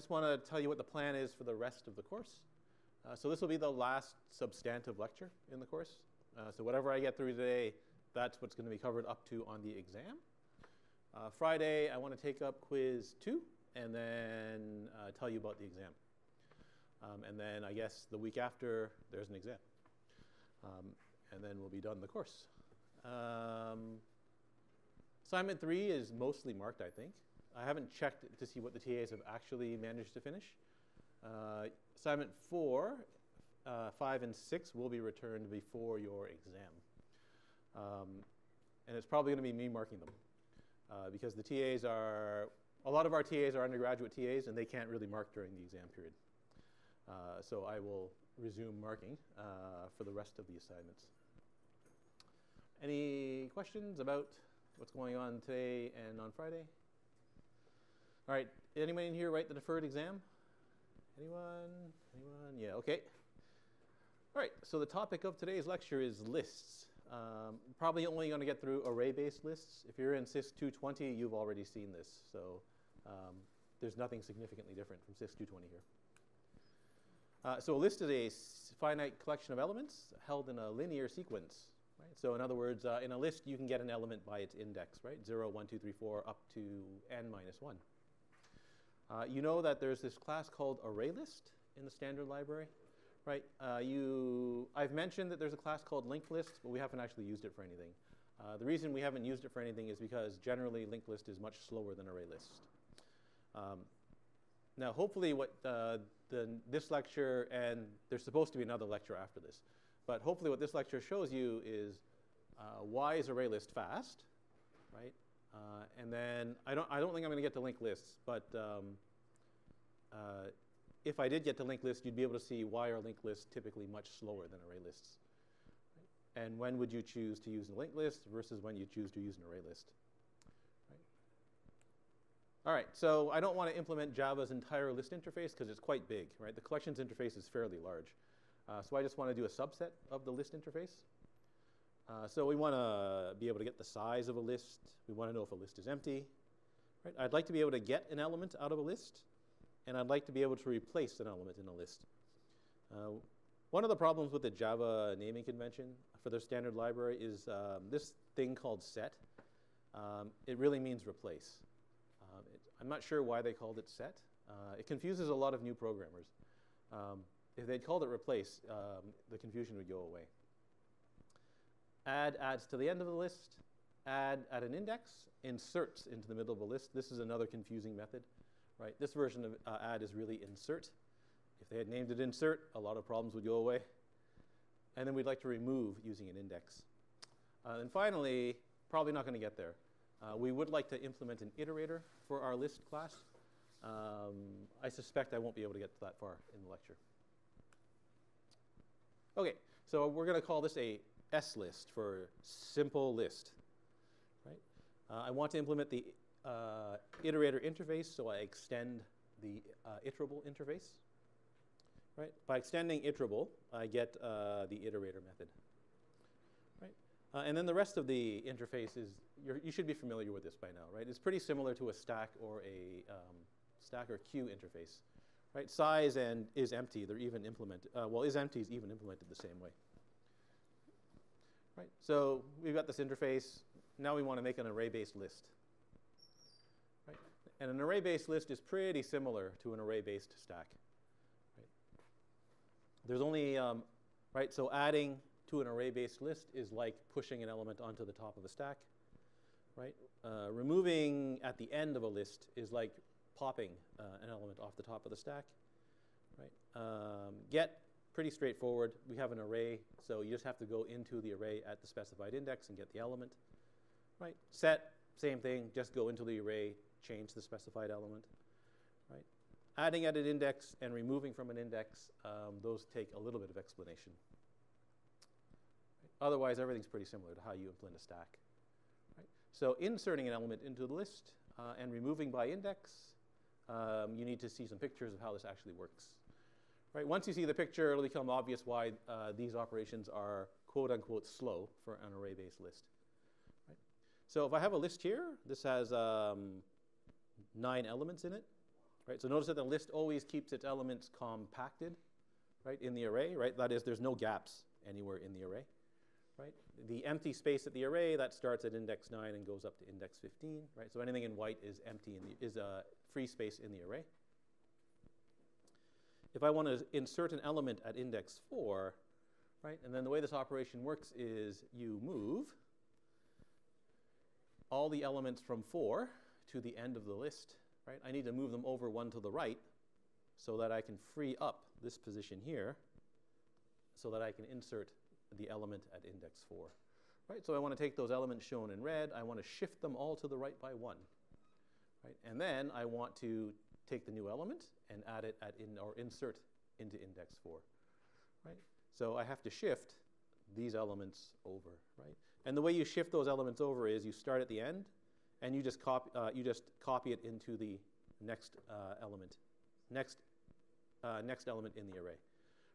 just want to tell you what the plan is for the rest of the course. Uh, so this will be the last substantive lecture in the course. Uh, so whatever I get through today, that's what's going to be covered up to on the exam. Uh, Friday, I want to take up quiz two and then uh, tell you about the exam. Um, and then I guess the week after, there's an exam. Um, and then we'll be done the course. Um, assignment three is mostly marked, I think. I haven't checked to see what the TAs have actually managed to finish. Uh, assignment four, uh, five, and six will be returned before your exam. Um, and it's probably going to be me marking them uh, because the TAs are, a lot of our TAs are undergraduate TAs and they can't really mark during the exam period. Uh, so I will resume marking uh, for the rest of the assignments. Any questions about what's going on today and on Friday? All right, anybody in here write the deferred exam? Anyone? Anyone? Yeah, okay. All right, so the topic of today's lecture is lists. Um, probably only going to get through array-based lists. If you're in CISC 220, you've already seen this. So um, there's nothing significantly different from CISC 220 here. Uh, so a list is a finite collection of elements held in a linear sequence. Right? So in other words, uh, in a list, you can get an element by its index, right? 0, 1, 2, 3, 4, up to n minus 1. Uh, you know that there's this class called ArrayList in the standard library, right? Uh, you, I've mentioned that there's a class called linked list, but we haven't actually used it for anything. Uh, the reason we haven't used it for anything is because generally linked list is much slower than ArrayList. Um, now, hopefully, what uh, the, this lecture, and there's supposed to be another lecture after this, but hopefully, what this lecture shows you is uh, why is ArrayList fast, right? Uh, and then I don't, I don't think I'm going to get to linked lists, but um, uh, if I did get to linked lists, you'd be able to see why are linked lists typically much slower than array lists. And when would you choose to use a linked list versus when you choose to use an array list. Right? All right, so I don't want to implement Java's entire list interface because it's quite big. Right? The collections interface is fairly large. Uh, so I just want to do a subset of the list interface. Uh, so we want to be able to get the size of a list. We want to know if a list is empty. Right? I'd like to be able to get an element out of a list, and I'd like to be able to replace an element in a list. Uh, one of the problems with the Java naming convention for their standard library is um, this thing called set. Um, it really means replace. Um, it, I'm not sure why they called it set. Uh, it confuses a lot of new programmers. Um, if they'd called it replace, um, the confusion would go away add adds to the end of the list, add at an index, inserts into the middle of a list. This is another confusing method, right? This version of uh, add is really insert. If they had named it insert, a lot of problems would go away. And then we'd like to remove using an index. Uh, and finally, probably not going to get there. Uh, we would like to implement an iterator for our list class. Um, I suspect I won't be able to get that far in the lecture. Okay, so we're going to call this a S list for simple list. Right? Uh, I want to implement the uh, iterator interface, so I extend the uh, iterable interface. Right? By extending iterable, I get uh, the iterator method. Right? Uh, and then the rest of the interface is, you should be familiar with this by now, right? It's pretty similar to a stack or a um, stack or queue interface. Right? Size and is empty, they're even implemented, uh, well, is empty is even implemented the same way. Right? So we've got this interface. Now we want to make an array-based list. Right? And an array-based list is pretty similar to an array-based stack. Right? There's only, um, right, so adding to an array-based list is like pushing an element onto the top of a stack. Right? Uh, removing at the end of a list is like popping uh, an element off the top of the stack. Right? Um, get pretty straightforward. We have an array, so you just have to go into the array at the specified index and get the element. Right? Set, same thing, just go into the array, change the specified element. Right? Adding at an index and removing from an index, um, those take a little bit of explanation. Right? Otherwise, everything's pretty similar to how you implement a stack. Right? So inserting an element into the list uh, and removing by index, um, you need to see some pictures of how this actually works. Right? Once you see the picture, it'll become obvious why uh, these operations are quote unquote slow for an array-based list. Right? So if I have a list here, this has um, nine elements in it. right? So notice that the list always keeps its elements compacted, right, in the array, right? That is, there's no gaps anywhere in the array, right? The empty space at the array, that starts at index 9 and goes up to index 15, right? So anything in white is empty, in the, is a free space in the array. If I want to insert an element at index 4, right, and then the way this operation works is you move all the elements from 4 to the end of the list, right? I need to move them over one to the right so that I can free up this position here so that I can insert the element at index 4. Right? So I want to take those elements shown in red, I want to shift them all to the right by 1. Right? And then I want to take the new element and add it at in or insert into index 4. Right? So I have to shift these elements over, right? And the way you shift those elements over is you start at the end and you just copy, uh, you just copy it into the next uh, element, next, uh, next element in the array.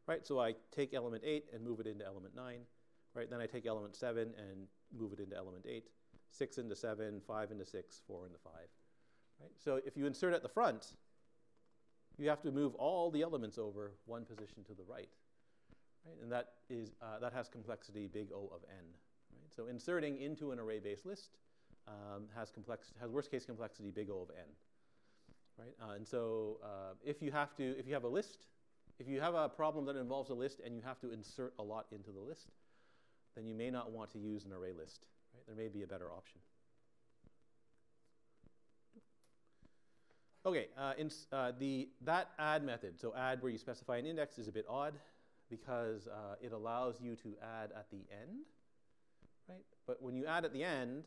Right, so I take element 8 and move it into element 9. Right, then I take element 7 and move it into element 8. 6 into 7, 5 into 6, 4 into 5. Right, so if you insert at the front, you have to move all the elements over one position to the right. Right, and that, is, uh, that has complexity big O of n. Right? So inserting into an array-based list um, has, complex, has worst case complexity big O of n. Right? Uh, and so uh, if you have to, if you have a list, if you have a problem that involves a list and you have to insert a lot into the list, then you may not want to use an array list. Right? There may be a better option. Okay, uh, in, uh, the, that add method, so add where you specify an index is a bit odd because uh, it allows you to add at the end, right? But when you add at the end,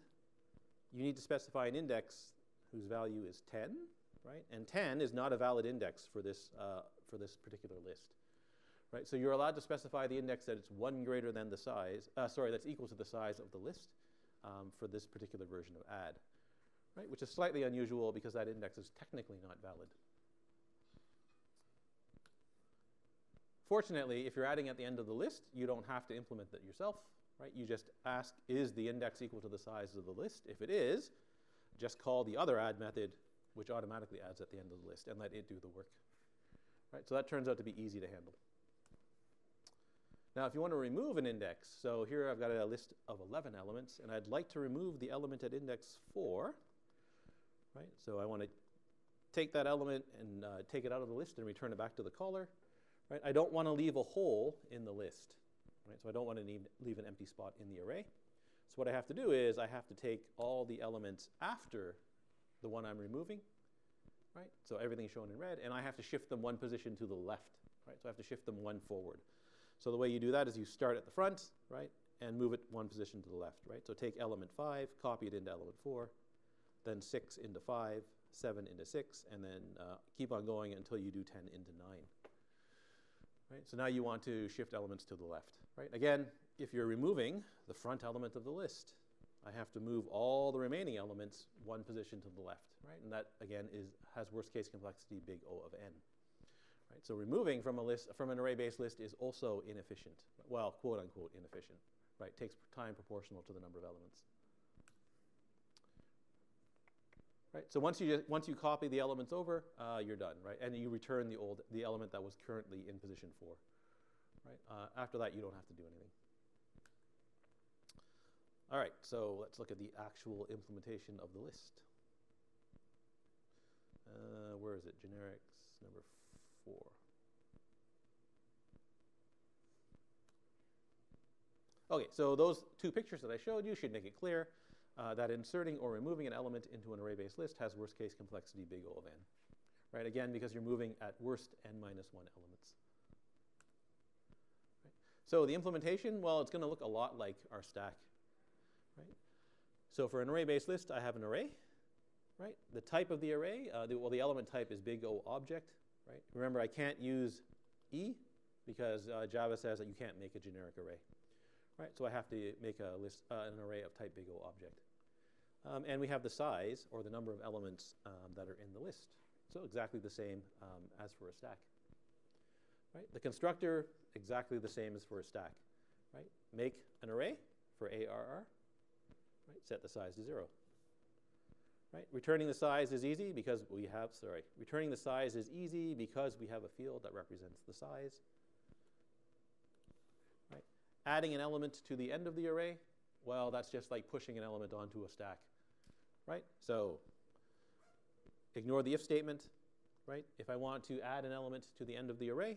you need to specify an index whose value is 10, right? And 10 is not a valid index for this, uh, for this particular list, right? So you're allowed to specify the index that it's one greater than the size, uh, sorry, that's equal to the size of the list um, for this particular version of add, right? Which is slightly unusual because that index is technically not valid. Fortunately, if you're adding at the end of the list, you don't have to implement that yourself, right? You just ask, is the index equal to the size of the list? If it is, just call the other add method, which automatically adds at the end of the list, and let it do the work. Right? So that turns out to be easy to handle. Now, if you want to remove an index, so here I've got a list of 11 elements, and I'd like to remove the element at index 4, right? So I want to take that element and uh, take it out of the list and return it back to the caller. Right? I don't want to leave a hole in the list. Right? So I don't want to leave an empty spot in the array. So what I have to do is I have to take all the elements after the one I'm removing, right? So everything's shown in red, and I have to shift them one position to the left, right? So I have to shift them one forward. So the way you do that is you start at the front, right, and move it one position to the left, right? So take element 5, copy it into element 4, then 6 into 5, 7 into 6, and then uh, keep on going until you do 10 into 9. Right? So now you want to shift elements to the left. Right? Again, if you're removing the front element of the list, I have to move all the remaining elements one position to the left. Right? And that, again, is, has worst case complexity big O of n. Right? So removing from, a list, from an array-based list is also inefficient. Well, quote unquote inefficient. Right? Takes time proportional to the number of elements. Right? So once you, once you copy the elements over, uh, you're done, right? And you return the old the element that was currently in position four. Right? Uh, after that, you don't have to do anything. All right, so let's look at the actual implementation of the list. Uh, where is it? Generics number four. Okay, so those two pictures that I showed you should make it clear uh, that inserting or removing an element into an array-based list has worst case complexity big O of n. Right, again, because you're moving at worst n minus 1 elements. Right. So the implementation, well, it's going to look a lot like our stack. Right? So for an array-based list, I have an array. Right? The type of the array, uh, the, well, the element type is big O object. Right? Remember, I can't use E because uh, Java says that you can't make a generic array. Right? So I have to make a list, uh, an array of type big O object. Um, and we have the size, or the number of elements um, that are in the list. So exactly the same um, as for a stack. Right? The constructor, exactly the same as for a stack. Right? Make an array for ARR, right? set the size to 0. Right? Returning the size is easy because we have, sorry, returning the size is easy because we have a field that represents the size. Right? Adding an element to the end of the array, well, that's just like pushing an element onto a stack. Right? So ignore the if statement. Right? If I want to add an element to the end of the array,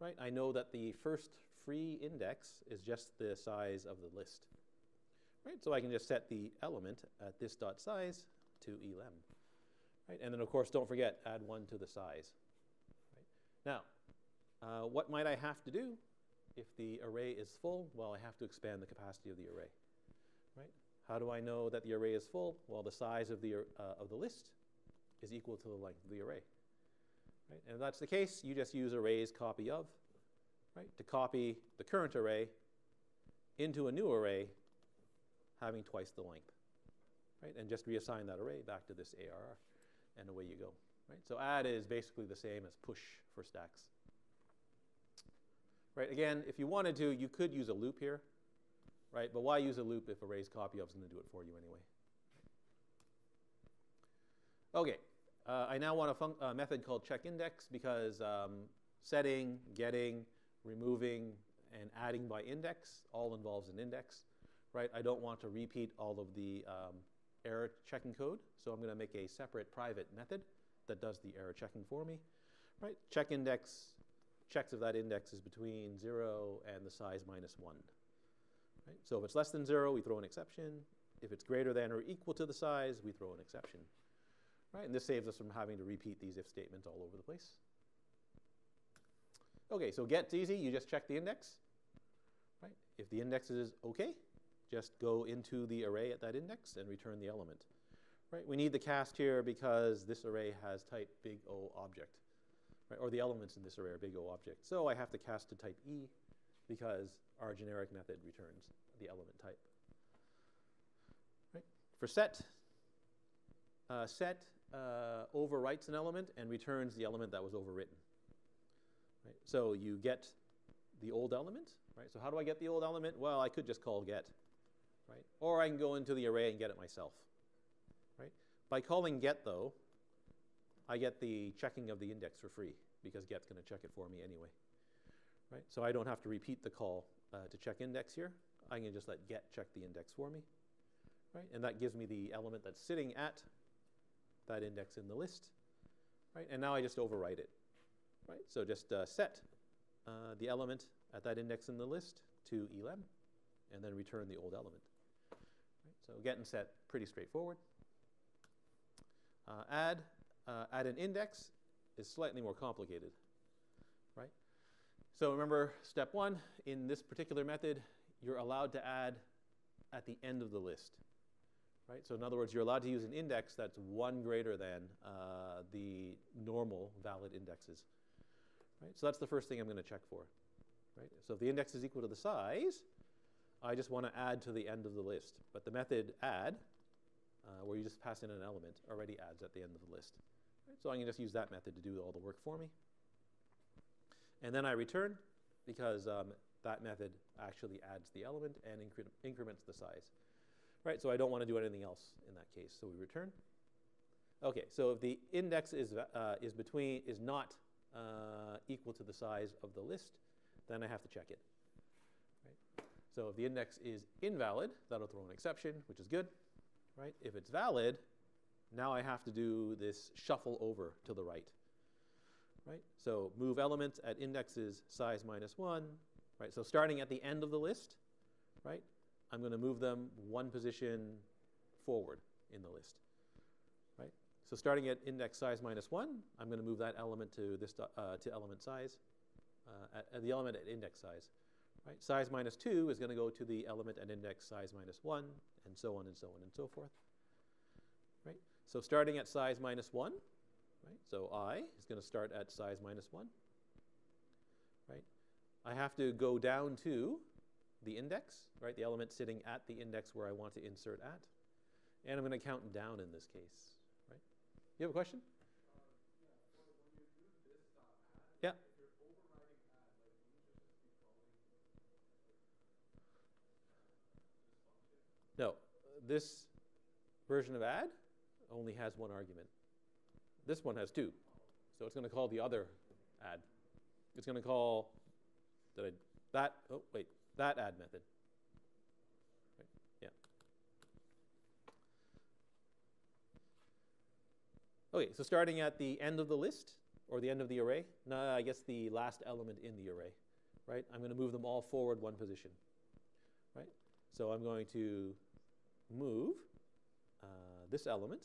right, I know that the first free index is just the size of the list. Right? So I can just set the element at this dot size to elem. Right? And then, of course, don't forget, add 1 to the size. Right? Now, uh, what might I have to do if the array is full? Well, I have to expand the capacity of the array. How do I know that the array is full? Well, the size of the, uh, of the list is equal to the length of the array. Right? And if that's the case, you just use arrays copy of right, to copy the current array into a new array having twice the length right? And just reassign that array back to this ARR, and away you go, right? So add is basically the same as push for stacks. Right, again, if you wanted to, you could use a loop here, right? But why use a loop if arrays copy of is going to do it for you anyway? Okay, uh, I now want a, a, method called check index because um, setting, getting, removing, and adding by index all involves an index, right? I don't want to repeat all of the um, error checking code. So I'm going to make a separate private method that does the error checking for me. Right? Check index checks if that index is between 0 and the size minus 1. Right? So if it's less than 0, we throw an exception. If it's greater than or equal to the size, we throw an exception. Right? And this saves us from having to repeat these if statements all over the place. Okay, so get's easy. You just check the index. Right? If the index is OK, just go into the array at that index and return the element. Right? We need the cast here because this array has type big O object, right? or the elements in this array are big O object. So I have to cast to type E because our generic method returns the element type. Right? For set, uh, set uh, overwrites an element and returns the element that was overwritten. Right? So you get the old element. Right? So how do I get the old element? Well, I could just call get right? Or I can go into the array and get it myself, right? By calling get, though, I get the checking of the index for free because get's going to check it for me anyway, right? So I don't have to repeat the call uh, to check index here. I can just let get check the index for me, right? And that gives me the element that's sitting at that index in the list, right? And now I just overwrite it, right? So just uh, set uh, the element at that index in the list to elem, and then return the old element. So get and set, pretty straightforward. Uh, add, uh, add an index is slightly more complicated, right? So remember step one, in this particular method, you're allowed to add at the end of the list, right? So in other words, you're allowed to use an index that's one greater than uh, the normal valid indexes, right? So that's the first thing I'm going to check for, right? So if the index is equal to the size, I just want to add to the end of the list. But the method add, uh, where you just pass in an element, already adds at the end of the list. Right? So I can just use that method to do all the work for me. And then I return because um, that method actually adds the element and incre increments the size. Right, so I don't want to do anything else in that case. So we return. Okay, so if the index is, uh, is between is not uh, equal to the size of the list, then I have to check it. Right? So if the index is invalid, that'll throw an exception, which is good, right? If it's valid, now I have to do this shuffle over to the right, right? So move elements at indexes size minus one, right? So starting at the end of the list, right? I'm going to move them one position forward in the list, right? So starting at index size minus one, I'm going to move that element to this uh, to element size, uh, at, at the element at index size. Right? Size minus 2 is going to go to the element at index size minus 1, and so on and so on and so forth. Right? So starting at size minus 1, right? so i is going to start at size minus 1. Right? I have to go down to the index, right? the element sitting at the index where I want to insert at. And I'm going to count down in this case. Right? You have a question? yeah. No, this version of add only has one argument. This one has two. So it's going to call the other add. It's going to call I, that, oh, wait, that add method. Right, yeah. Okay, so starting at the end of the list, or the end of the array, no, I guess the last element in the array, right? I'm going to move them all forward one position, right? So I'm going to move uh, this element,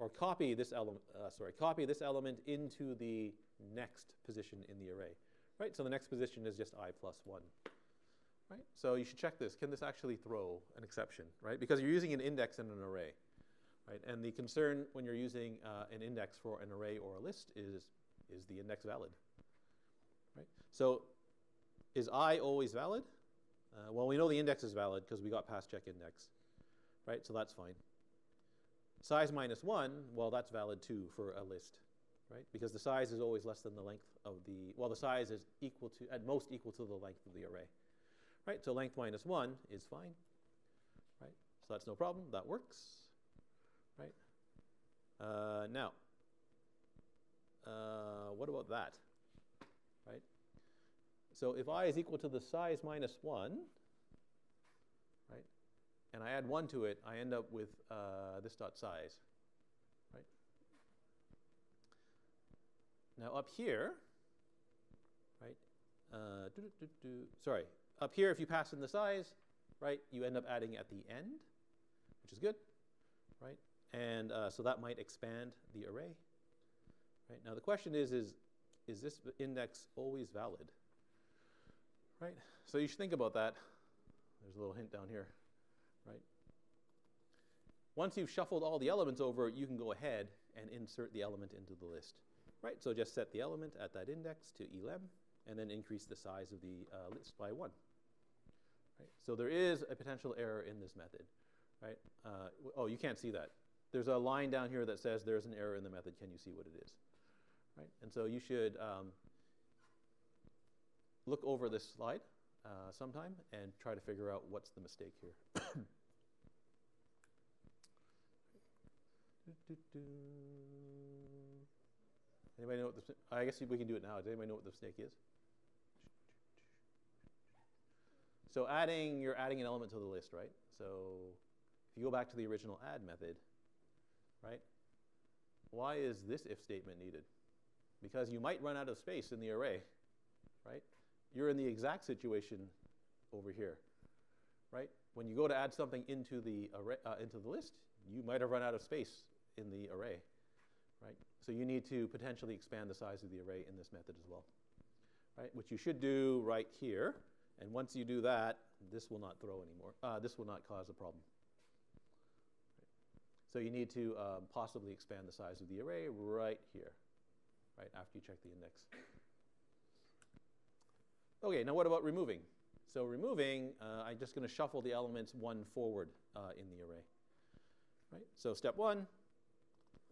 or copy this element, uh, sorry, copy this element into the next position in the array, right? So the next position is just i plus 1, right? So you should check this. Can this actually throw an exception, right? Because you're using an index in an array, right? And the concern when you're using uh, an index for an array or a list is, is the index valid, right? So is i always valid? Uh, well, we know the index is valid because we got past check index, right? So that's fine. Size minus 1, well, that's valid too for a list, right? Because the size is always less than the length of the, well, the size is equal to, at most equal to the length of the array, right? So length minus 1 is fine, right? So that's no problem. That works, right? Uh, now, uh, what about that, right? So if i is equal to the size minus 1, right, and I add 1 to it, I end up with uh, this dot size, right? Now up here, right, uh, doo -doo -doo sorry, up here if you pass in the size, right, you end up adding at the end, which is good, right? And uh, so that might expand the array, right? Now the question is, is, is this index always valid? Right? So you should think about that. There's a little hint down here, right? Once you've shuffled all the elements over, you can go ahead and insert the element into the list. Right, so just set the element at that index to elem, and then increase the size of the uh, list by 1. Right? So there is a potential error in this method. Right? Uh, oh, you can't see that. There's a line down here that says there's an error in the method. Can you see what it is? Right? And so you should um, look over this slide uh, sometime and try to figure out what's the mistake here. Anybody know what the? I guess we can do it now. Does anybody know what the snake is? So adding, you're adding an element to the list, right? So if you go back to the original add method, right? Why is this if statement needed? Because you might run out of space in the array, right? You're in the exact situation over here, right? When you go to add something into the array, uh, into the list, you might have run out of space in the array, right? So you need to potentially expand the size of the array in this method as well, right? Which you should do right here. And once you do that, this will not throw anymore. Uh, this will not cause a problem. So you need to um, possibly expand the size of the array right here, right after you check the index. Okay, now what about removing? So removing, uh, I'm just going to shuffle the elements one forward uh, in the array. Right? So step one,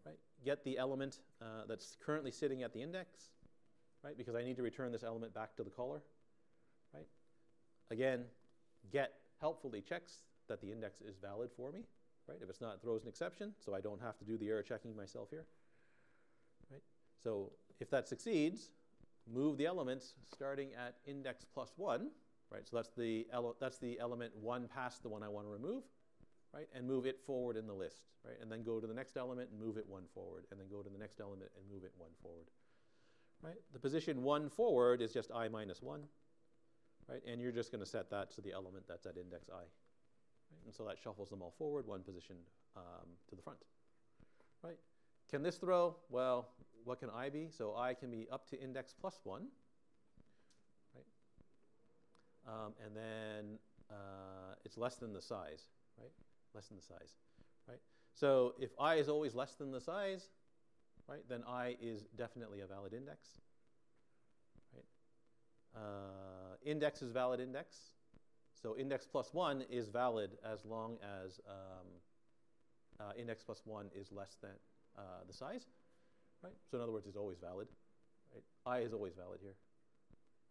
right, get the element uh, that's currently sitting at the index, right, because I need to return this element back to the caller. Right? Again, get helpfully checks that the index is valid for me. Right? If it's not, it throws an exception, so I don't have to do the error checking myself here. Right? So if that succeeds, move the elements starting at index plus 1, right? So that's the, that's the element 1 past the one I want to remove, right? And move it forward in the list, right? And then go to the next element and move it 1 forward, and then go to the next element and move it 1 forward, right? The position 1 forward is just i minus 1, right? And you're just going to set that to the element that's at index i. Right? And so that shuffles them all forward one position um, to the front, right? Can this throw? Well, what can i be? So i can be up to index plus 1, right? Um, and then uh, it's less than the size, right? Less than the size, right? So if i is always less than the size, right, then i is definitely a valid index, right? Uh, index is valid index. So index plus 1 is valid as long as um, uh, index plus 1 is less than uh, the size right? So in other words, it's always valid, right? i is always valid here,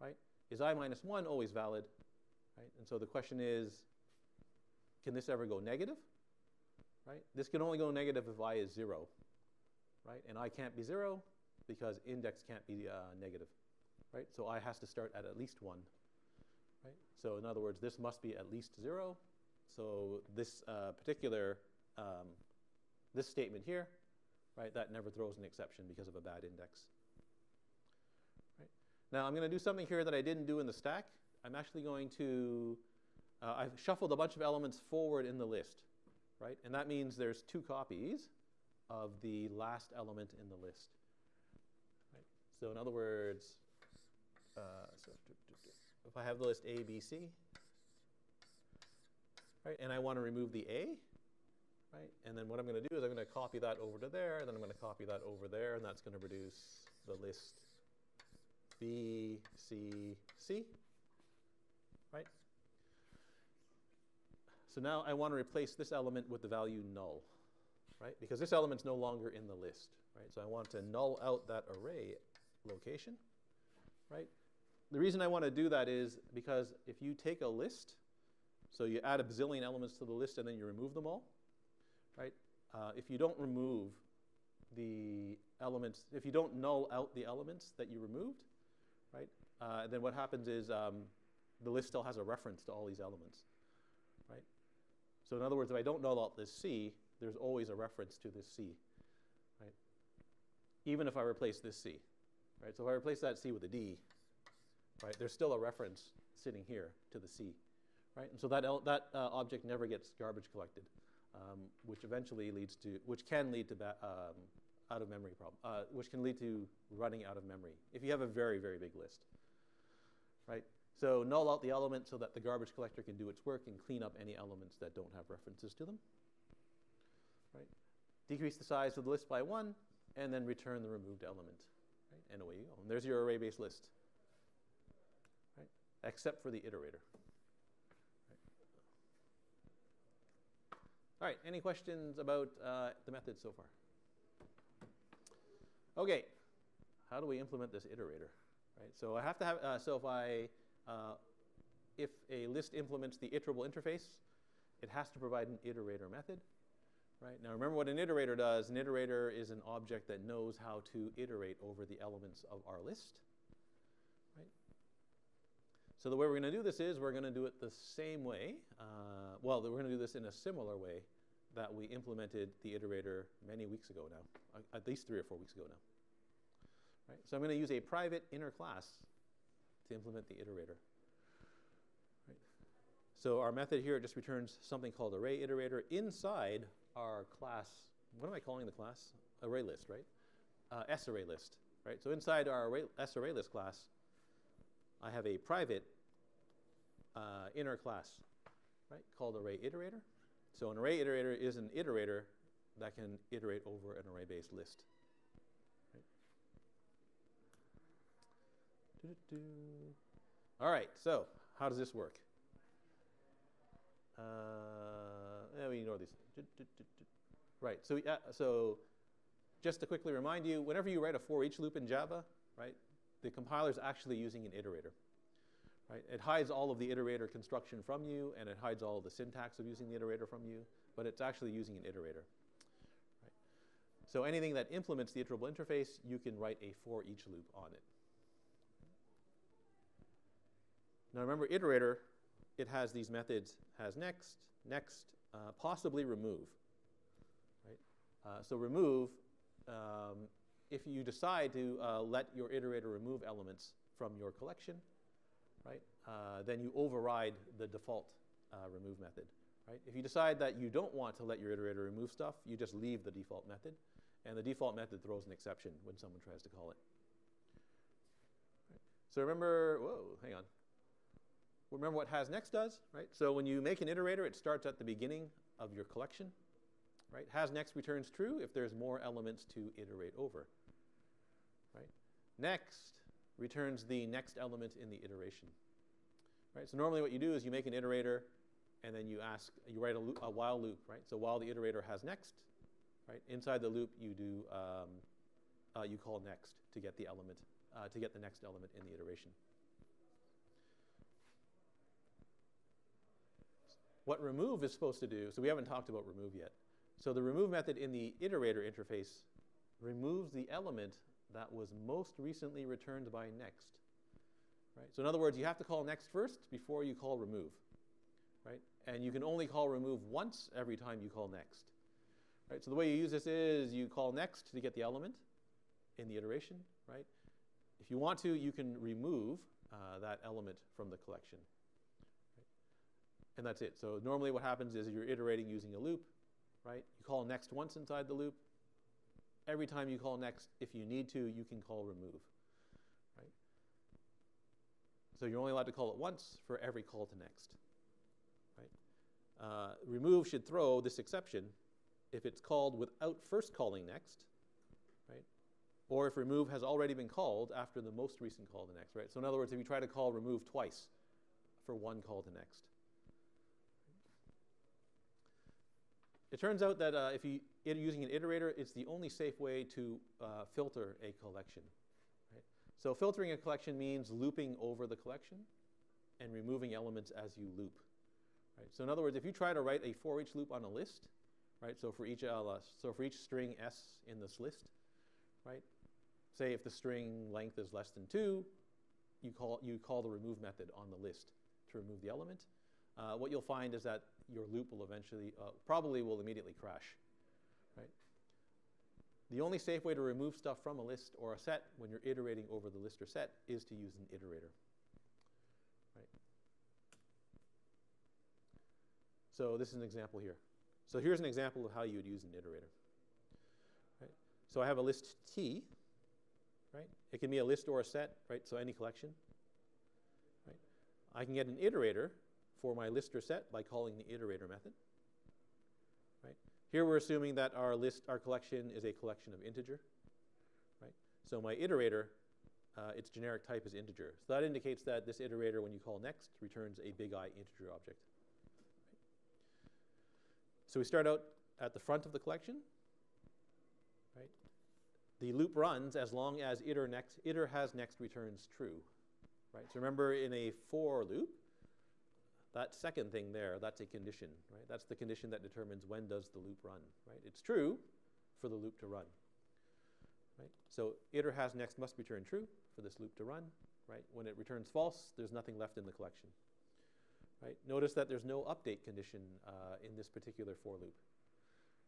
right? Is i minus 1 always valid, right? And so the question is, can this ever go negative, right? This can only go negative if i is 0, right? And i can't be 0 because index can't be uh, negative, right? So i has to start at at least 1, right? So in other words, this must be at least 0. So this uh, particular, um, this statement here, right, that never throws an exception because of a bad index. Right? Now I'm going to do something here that I didn't do in the stack. I'm actually going to, uh, I've shuffled a bunch of elements forward in the list, right? And that means there's two copies of the last element in the list. Right? So in other words, uh, so if I have the list A, B, C, right, and I want to remove the A, right, and then what I'm going to do is I'm going to copy that over to there, and then I'm going to copy that over there, and that's going to produce the list B, C, C, right? So now I want to replace this element with the value null, right? Because this element's no longer in the list, right? So I want to null out that array location, right? The reason I want to do that is because if you take a list, so you add a bazillion elements to the list and then you remove them all? Uh, if you don't remove the elements, if you don't null out the elements that you removed, right, uh, then what happens is um, the list still has a reference to all these elements, right? So in other words, if I don't null out this C, there's always a reference to this C, right? Even if I replace this C, right? So if I replace that C with a D, right, there's still a reference sitting here to the C, right? And so that, that uh, object never gets garbage collected, um, which eventually leads to, which can lead to um, out of memory problem, uh, which can lead to running out of memory if you have a very, very big list, right? So null out the element so that the garbage collector can do its work and clean up any elements that don't have references to them, right? Decrease the size of the list by one, and then return the removed element, right? And away you go. And there's your array-based list, right? Except for the iterator. All right, any questions about uh, the method so far? Okay, how do we implement this iterator? Right, so I have to have, uh, so if I, uh, if a list implements the iterable interface, it has to provide an iterator method. Right, now remember what an iterator does. An iterator is an object that knows how to iterate over the elements of our list. So the way we're going to do this is we're going to do it the same way. Uh, well, we're going to do this in a similar way that we implemented the iterator many weeks ago now, at least three or four weeks ago now. Right? So I'm going to use a private inner class to implement the iterator. Right? So our method here just returns something called array iterator inside our class. What am I calling the class? Array list, right? Uh, S array list, right? So inside our array, S array list class, I have a private uh, inner class, right, called array iterator. So an array iterator is an iterator that can iterate over an array-based list. Right. All right, so how does this work? Uh, yeah, we ignore these. Right, so, uh, so just to quickly remind you, whenever you write a for each loop in Java, right, the compiler is actually using an iterator. Right? It hides all of the iterator construction from you, and it hides all the syntax of using the iterator from you, but it's actually using an iterator. Right? So anything that implements the iterable interface, you can write a for each loop on it. Now remember, iterator, it has these methods, has next, next, uh, possibly remove. Right? Uh, so remove, um, if you decide to uh, let your iterator remove elements from your collection, right, uh, then you override the default uh, remove method. Right? If you decide that you don't want to let your iterator remove stuff, you just leave the default method, and the default method throws an exception when someone tries to call it. Right? So remember, whoa, hang on. Remember what has next does, right? So when you make an iterator, it starts at the beginning of your collection, right? Has next returns true if there's more elements to iterate over? Next returns the next element in the iteration. Right? So normally what you do is you make an iterator and then you ask, you write a, loop, a while loop, right? So while the iterator has next, right? Inside the loop you do, um, uh, you call next to get the element, uh, to get the next element in the iteration. What remove is supposed to do, so we haven't talked about remove yet. So the remove method in the iterator interface removes the element that was most recently returned by next. Right? So in other words, you have to call next first before you call remove. Right? And you can only call remove once every time you call next. Right? So the way you use this is you call next to get the element in the iteration. Right? If you want to, you can remove uh, that element from the collection. Right? And that's it. So normally what happens is you're iterating using a loop. Right? You call next once inside the loop. Every time you call next, if you need to, you can call remove. Right? So you're only allowed to call it once for every call to next. Right? Uh, remove should throw this exception if it's called without first calling next, right? Or if remove has already been called after the most recent call to next, right? So in other words, if you try to call remove twice for one call to next. It turns out that uh, if you are using an iterator, it's the only safe way to uh, filter a collection. Right? So filtering a collection means looping over the collection and removing elements as you loop. Right? So in other words, if you try to write a for each loop on a list, right? So for each ls, so for each string s in this list, right? Say if the string length is less than two, you call you call the remove method on the list to remove the element. Uh, what you'll find is that your loop will eventually, uh, probably will immediately crash? The only safe way to remove stuff from a list or a set when you're iterating over the list or set is to use an iterator. Right? So this is an example here. So here's an example of how you would use an iterator. Right? So I have a list T, right? It can be a list or a set, right? So any collection. Right? I can get an iterator for my list or set by calling the iterator method. Here we're assuming that our list, our collection is a collection of integer. Right? So my iterator, uh, its generic type is integer. So that indicates that this iterator, when you call next, returns a big I integer object. So we start out at the front of the collection. Right? The loop runs as long as iter next iter has next returns true. Right? So remember in a for loop, that second thing there, that's a condition, right? That's the condition that determines when does the loop run, right? It's true for the loop to run. Right? So iter has next must return true for this loop to run, right? When it returns false, there's nothing left in the collection. Right? Notice that there's no update condition uh, in this particular for loop.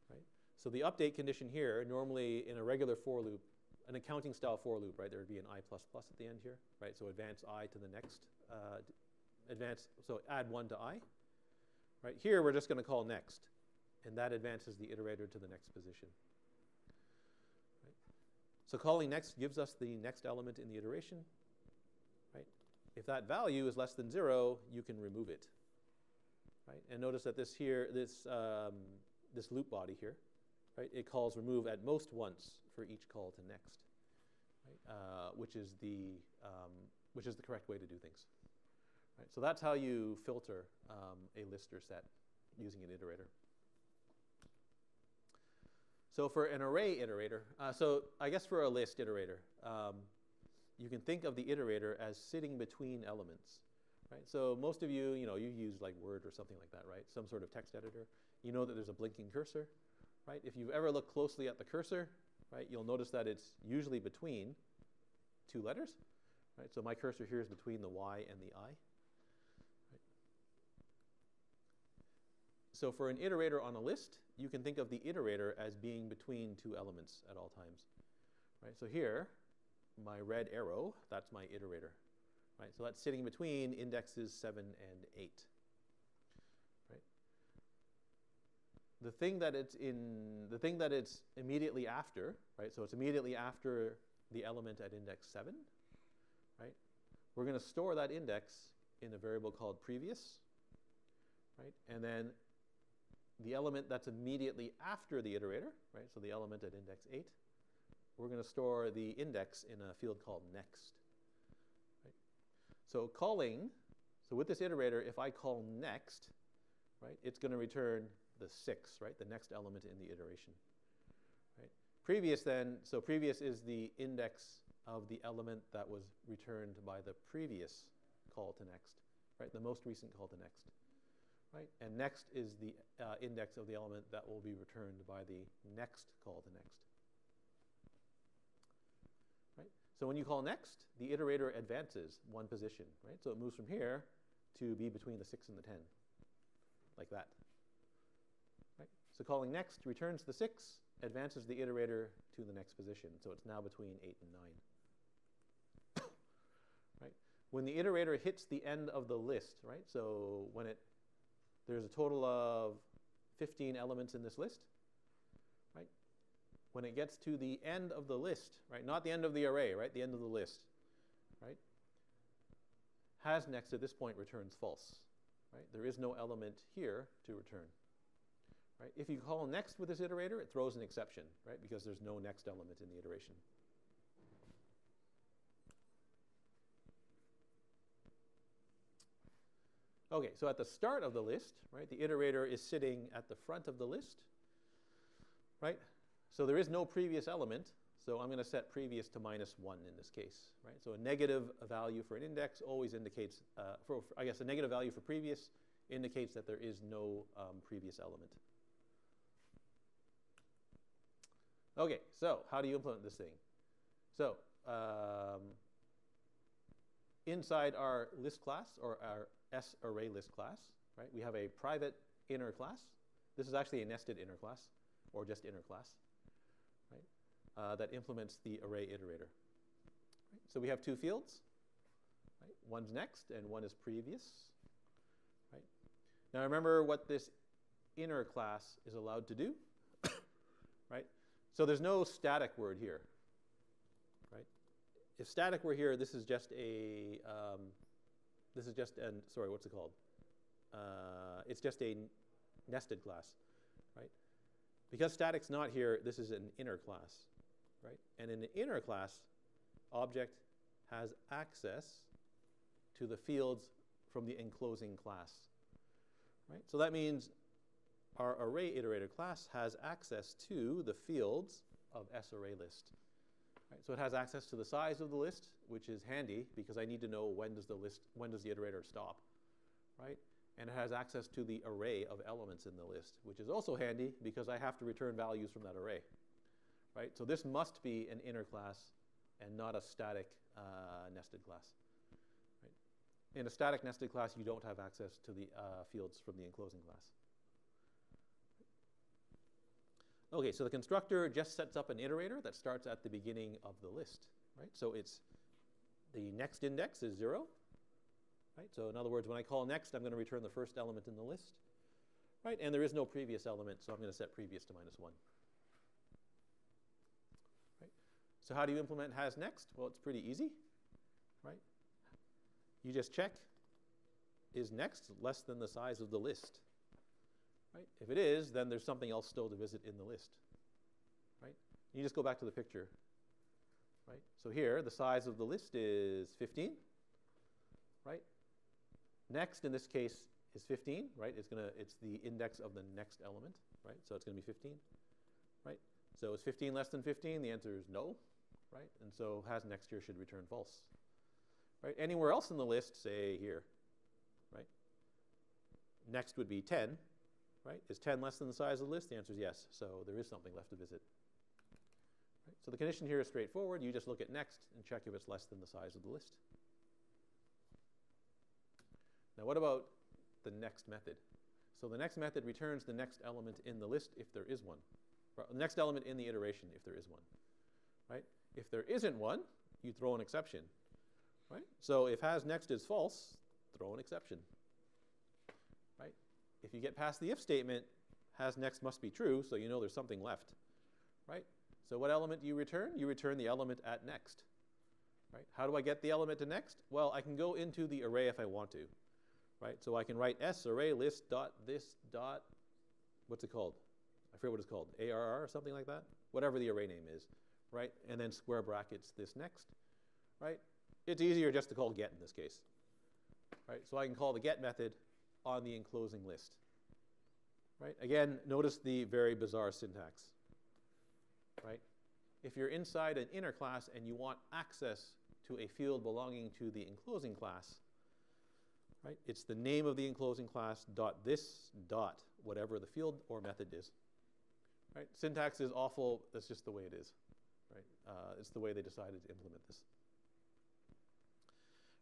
Right? So the update condition here, normally in a regular for loop, an accounting style for loop, right, there would be an i plus plus at the end here, right? So advance i to the next, uh, advance, so add one to i. Right here, we're just going to call next, and that advances the iterator to the next position. Right? So calling next gives us the next element in the iteration, Right? if that value is less than zero, you can remove it. Right? And notice that this here, this, um, this loop body here, right, it calls remove at most once for each call to next, right, uh, which, is the, um, which is the correct way to do things. Right? So that's how you filter um, a list or set using an iterator. So for an array iterator, uh, so I guess for a list iterator, um, you can think of the iterator as sitting between elements. Right? So most of you, you know, you use like Word or something like that, right? Some sort of text editor. You know that there's a blinking cursor, right? If you've ever looked closely at the cursor, right, you'll notice that it's usually between two letters, right? So my cursor here is between the Y and the I. So for an iterator on a list, you can think of the iterator as being between two elements at all times, right? So here, my red arrow, that's my iterator. Right? So that's sitting between indexes 7 and 8. Right? The thing that it's in the thing that it's immediately after, right? So it's immediately after the element at index 7, right? We're going to store that index in a variable called previous, right? And then the element that's immediately after the iterator, right? So the element at index 8 we're going to store the index in a field called next. Right? So calling, so with this iterator, if I call next, right, it's going to return the six, right, the next element in the iteration. Right? Previous then, so previous is the index of the element that was returned by the previous call to next, right, the most recent call to next. Right? And next is the uh, index of the element that will be returned by the next call to next. Right? So when you call next, the iterator advances one position, right? So it moves from here to be between the 6 and the 10, like that. Right? So calling next returns the 6, advances the iterator to the next position. So it's now between 8 and 9. right? When the iterator hits the end of the list, right? So when it there's a total of 15 elements in this list, right? When it gets to the end of the list, right? Not the end of the array, right? The end of the list, right? Has next at this point returns false, right? There is no element here to return. Right? If you call next with this iterator, it throws an exception, right? Because there's no next element in the iteration. Okay, so at the start of the list, right, the iterator is sitting at the front of the list, right? So there is no previous element, so I'm going to set previous to minus 1 in this case, right? So a negative value for an index always indicates, uh, for, I guess a negative value for previous indicates that there is no um, previous element. Okay, so how do you implement this thing? So um, inside our list class or our SArrayList class, right? We have a private inner class. This is actually a nested inner class or just inner class, right? Uh, that implements the array iterator. Right? So we have two fields, right? One's next and one is previous, right? Now remember what this inner class is allowed to do, right? So there's no static word here, right? If static were here, this is just a um, this is just an, sorry, what's it called? Uh, it's just a nested class, right? Because static's not here, this is an inner class, right? And in the inner class, object has access to the fields from the enclosing class, right? So that means our array iterator class has access to the fields of SArrayList. Right? So it has access to the size of the list, which is handy because I need to know when does the list, when does the iterator stop, right? And it has access to the array of elements in the list, which is also handy because I have to return values from that array, right? So this must be an inner class and not a static uh, nested class. Right? In a static nested class, you don't have access to the uh, fields from the enclosing class. Okay, so the constructor just sets up an iterator that starts at the beginning of the list, right? So it's the next index is zero, right? So in other words, when I call next, I'm going to return the first element in the list, right? And there is no previous element, so I'm going to set previous to minus one. Right? So how do you implement has next? Well, it's pretty easy, right? You just check, is next less than the size of the list? Right? If it is, then there's something else still to visit in the list. Right? You just go back to the picture. Right? So here, the size of the list is 15. Right? Next, in this case, is 15. Right? It's gonna it's the index of the next element. Right? So it's going to be 15. Right? So is 15 less than 15? The answer is no. Right? And so has next here should return false. Right? Anywhere else in the list, say here. Right? Next would be 10 right? Is 10 less than the size of the list? The answer is yes. So there is something left to visit. Right? So the condition here is straightforward. You just look at next and check if it's less than the size of the list. Now what about the next method? So the next method returns the next element in the list if there is one. The next element in the iteration if there is one. Right? If there isn't one, you throw an exception. Right? So if has next is false, throw an exception. If you get past the if statement, has next must be true, so you know there's something left, right? So what element do you return? You return the element at next, right? How do I get the element to next? Well, I can go into the array if I want to, right? So I can write SArrayList dot this dot, what's it called? I forget what it's called, ARR or something like that? Whatever the array name is, right? And then square brackets this next, right? It's easier just to call get in this case, right? So I can call the get method on the enclosing list. Right? Again, notice the very bizarre syntax. Right? If you're inside an inner class and you want access to a field belonging to the enclosing class, right? It's the name of the enclosing class dot this dot whatever the field or method is, right? Syntax is awful. That's just the way it is, right? Uh, it's the way they decided to implement this,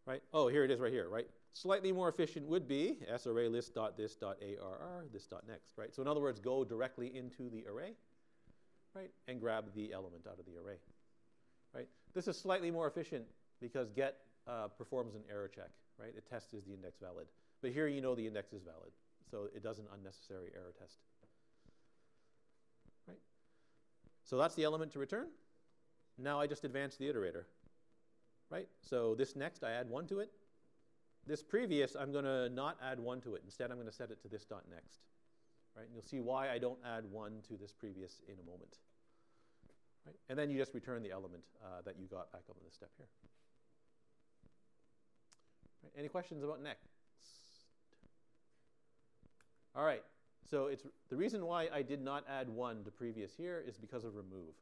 right? Oh, here it is right here, right? Slightly more efficient would be SArrayList dot this dot arr this dot next, right? So in other words, go directly into the array, right, and grab the element out of the array, right? This is slightly more efficient because get uh, performs an error check, right? It tests is the index valid. But here you know the index is valid, so it does an unnecessary error test. Right? So that's the element to return. Now I just advance the iterator. Right? So this next, I add 1 to it. This previous, I'm going to not add 1 to it. Instead, I'm going to set it to this dot next. Right? And you'll see why I don't add 1 to this previous in a moment. Right? And then you just return the element uh, that you got back up in this step here. Right, any questions about next? All right, so it's the reason why I did not add one to previous here is because of remove.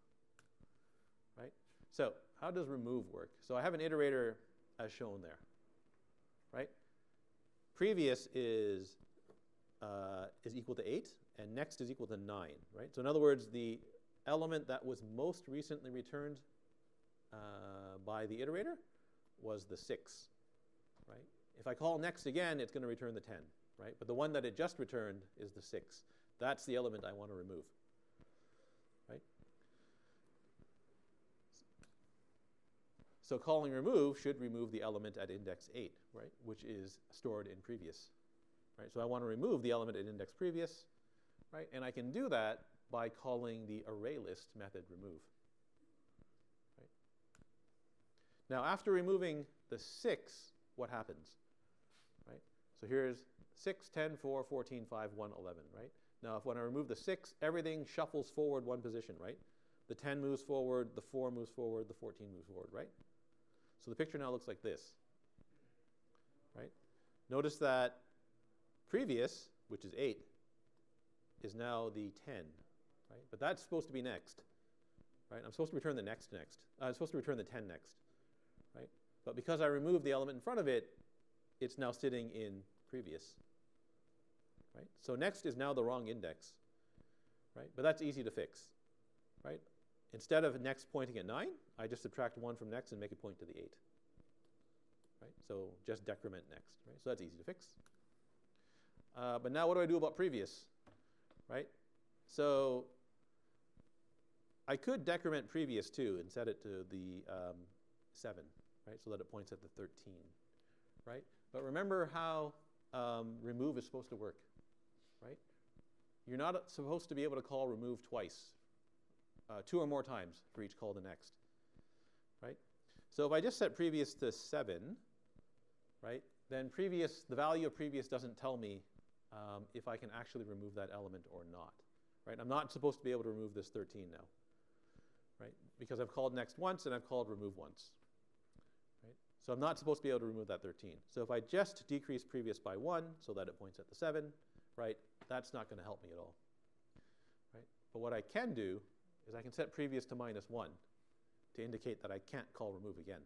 Right? So how does remove work? So I have an iterator as shown there. Right? Previous is uh, is equal to 8, and next is equal to 9. Right? So in other words, the element that was most recently returned uh, by the iterator was the 6 right? If I call next again, it's going to return the 10, right? But the one that it just returned is the 6. That's the element I want to remove, right? So calling remove should remove the element at index 8, right, which is stored in previous, right? So I want to remove the element at index previous, right? And I can do that by calling the ArrayList method remove. Right? Now, after removing the 6 what happens, right? So here's 6, 10, 4, 14, 5, 1, 11, right? Now, if when I remove the 6, everything shuffles forward one position, right? The 10 moves forward, the 4 moves forward, the 14 moves forward, right? So the picture now looks like this, right? Notice that previous, which is 8, is now the 10, right? But that's supposed to be next, right? I'm supposed to return the next next. Uh, I'm supposed to return the 10 next, right? But because I removed the element in front of it, it's now sitting in previous. Right? So next is now the wrong index. Right? But that's easy to fix. Right? Instead of next pointing at 9, I just subtract 1 from next and make it point to the 8. Right? So just decrement next. Right? So that's easy to fix. Uh, but now what do I do about previous? Right? So I could decrement previous too and set it to the um, 7 right? So that it points at the 13, right? But remember how um, remove is supposed to work, right? You're not supposed to be able to call remove twice, uh, two or more times for each call to next, right? So if I just set previous to 7, right, then previous, the value of previous doesn't tell me um, if I can actually remove that element or not, right? I'm not supposed to be able to remove this 13 now, right? Because I've called next once and I've called remove once, right? so I'm not supposed to be able to remove that 13. So if I just decrease previous by 1 so that it points at the 7, right, that's not going to help me at all. Right? But what I can do is I can set previous to minus 1 to indicate that I can't call remove again.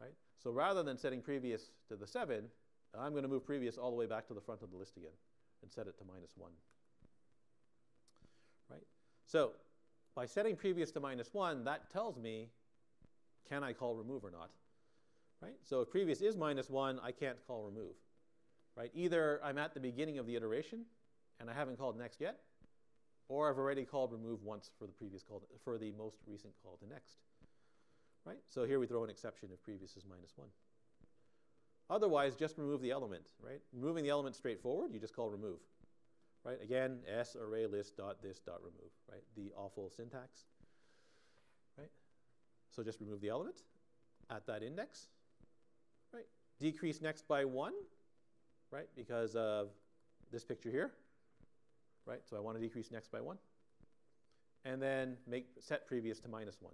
Right? So rather than setting previous to the 7, I'm going to move previous all the way back to the front of the list again and set it to minus 1. Right? So by setting previous to minus 1, that tells me can I call remove or not right? So if previous is minus 1, I can't call remove, right? Either I'm at the beginning of the iteration and I haven't called next yet, or I've already called remove once for the previous call, to, for the most recent call to next, right? So here we throw an exception if previous is minus 1. Otherwise, just remove the element, right? Removing the element straightforward, you just call remove, right? Again, SArrayList dot this dot remove, right? The awful syntax, right? So just remove the element at that index, Right? decrease next by 1, right, because of this picture here, right? So I want to decrease next by 1. And then make set previous to minus 1,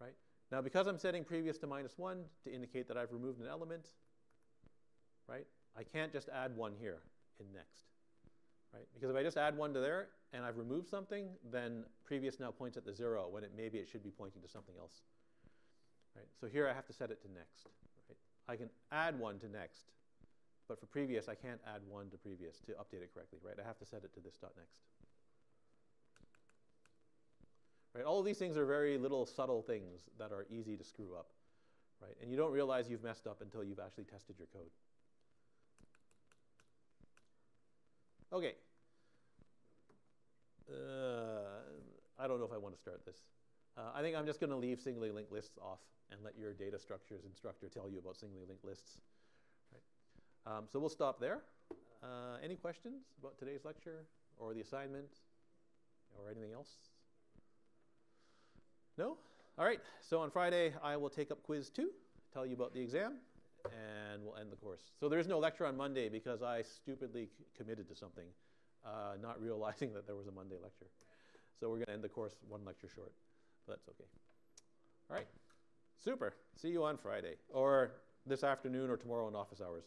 right? Now, because I'm setting previous to minus 1 to indicate that I've removed an element, right, I can't just add 1 here in next, right? Because if I just add 1 to there and I've removed something, then previous now points at the 0 when it maybe it should be pointing to something else, right? So here I have to set it to next. Right? I can add one to next But for previous, I can't add one to previous to update it correctly, right? I have to set it to this dot next. Right? All of these things are very little subtle things that are easy to screw up, right? And you don't realize you've messed up until you've actually tested your code. Okay. Uh, I don't know if I want to start this. Uh, I think I'm just going to leave singly linked lists off and let your data structures instructor tell you about singly linked lists. Um, so we'll stop there. Uh, any questions about today's lecture or the assignment or anything else? No? All right. So on Friday, I will take up quiz two, tell you about the exam, and we'll end the course. So there's no lecture on Monday because I stupidly committed to something, uh, not realizing that there was a Monday lecture. So we're going to end the course one lecture short. But that's okay. All right. Super. See you on Friday or this afternoon or tomorrow in office hours.